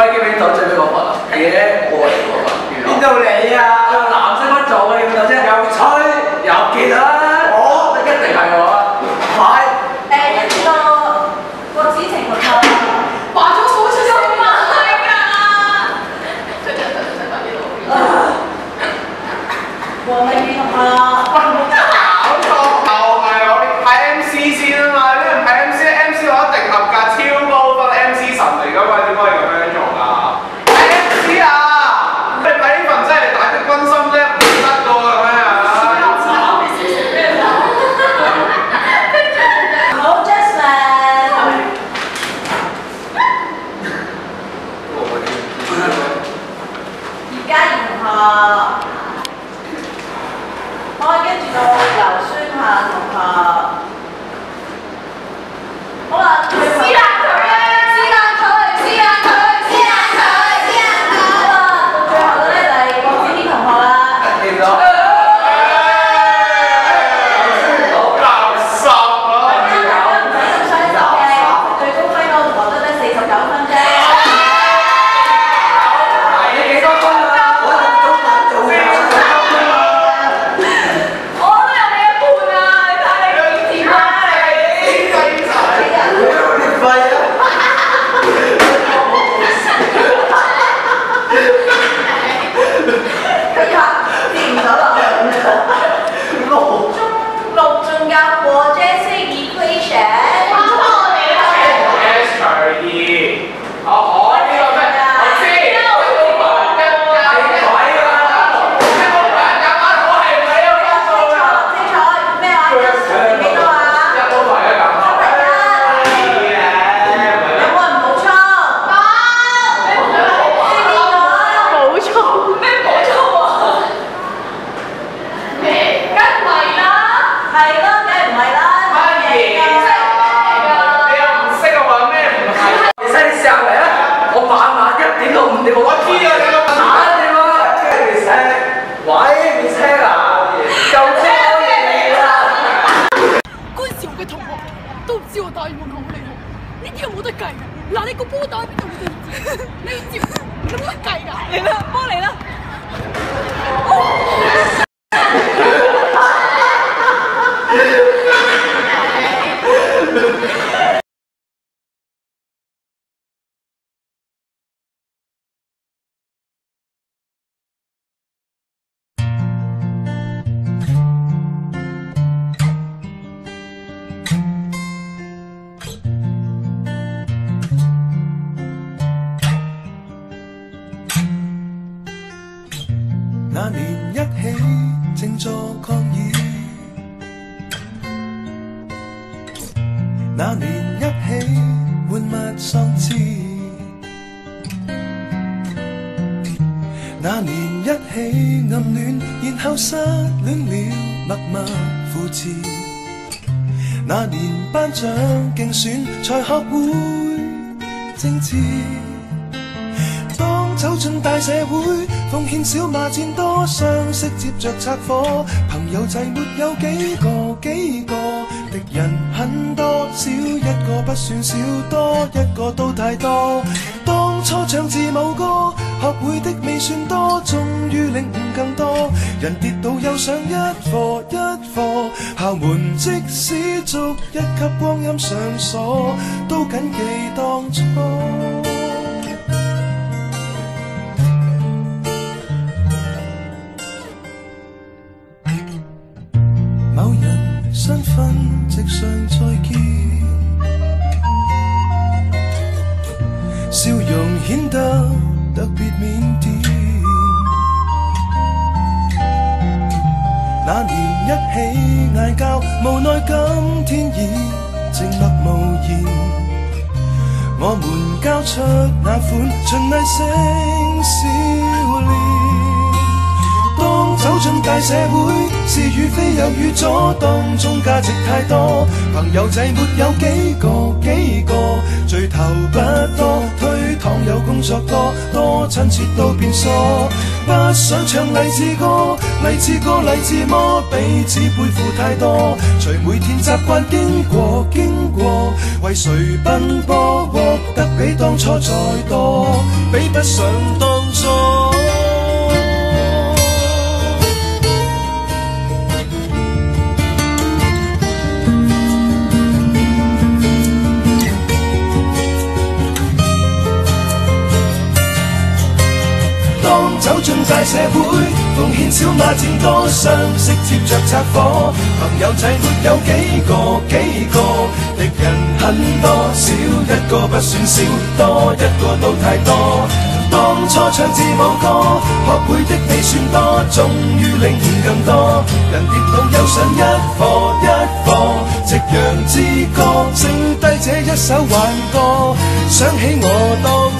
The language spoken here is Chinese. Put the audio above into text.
位記唔記得最尾嗰份啊？嘢我嚟嗰份。邊度你啊？用藍色乜做嘅，記唔記得啫？有吹又結啦！一點到五點，我我知啊，你個打你啊！你識？喂，唔聽啊？就知我嘢啦！嗰陣時我嘅同學都唔知我打羽毛球好厲害，呢啲又冇得計嘅。嗱，你個波打喺邊度你唔知，你要接，你冇得計㗎。嚟啦，波嚟啦！那年一起静坐抗議，那年一起玩物喪志，那年一起暗戀，然後失戀了，默默扶持。那年頒獎競選，才學會政治。走進大社會，奉獻少罵戰多，相識接着拆火，朋友仔沒有幾個幾個，敵人很多，少一個不算少，多一個都太多。當初唱字母歌，學會的未算多，終於領悟更多。人跌倒又上一課一課，校門即使逐一級光陰上鎖，都謹記當初。容显得特别腼腆。那年一起嗌交，无奈今天已靜默无言。我们交出那款循例声线。走進大社會，是與非有與左，當中價值太多，朋友仔没有幾個幾個，聚頭不多，推搪有工作多，多親切都變疏，不想唱勵志歌，勵志歌勵志魔，彼此背負太多，隨每天習慣經過經過，為誰奔波，获得比當初再多，比不想當初。进大社會，奉獻小馬佔多，相識接着拆火，朋友仔沒有幾個幾個，敵人很多，少一個不算少，多一個都太多。當初唱字母歌，學會的未算多，終於領悟更多。人跌倒又上一課一課，夕陽之歌，剩低這一首挽歌，想起我當